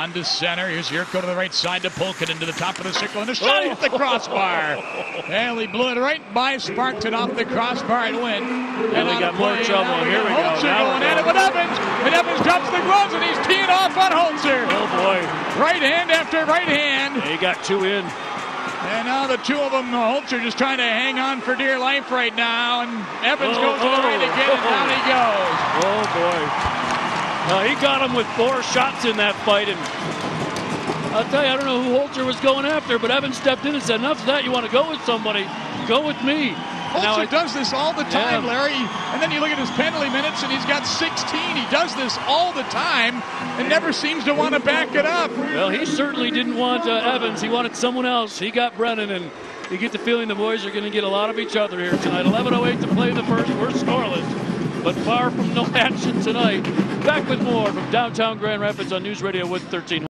On to center. Here's Jurco to the right side to Pulkin into the top of the circle. And a shot oh. hit the crossbar. And he blew it right by, sparked it off the crossbar and went. And we got more trouble. Here we go. Holzer Now going at it with Evans. And Evans drops the gloves and he's teeing off on Holzer. Oh boy, Right hand after right hand. he got two in. And now the two of them, Holzer just trying to hang on for dear life right now. And Evans Oh, goes to the right oh, again and oh. down he goes. Oh boy. Uh, he got him with four shots in that fight, and I'll tell you, I don't know who Holzer was going after, but Evans stepped in and said, "Enough of that. You want to go with somebody? Go with me." Holzer does this all the time, Yeah. Larry. And then you look at his penalty minutes, and he's got 16. He does this all the time and never seems to want to back it up. Well, he certainly didn't want uh, Evans. He wanted someone else. He got Brennan, and you get the feeling the boys are going to get a lot of each other here tonight. 11:08 to play the first. We're scoreless, but far from no action tonight. Back with more from downtown Grand Rapids on News Radio with 1300.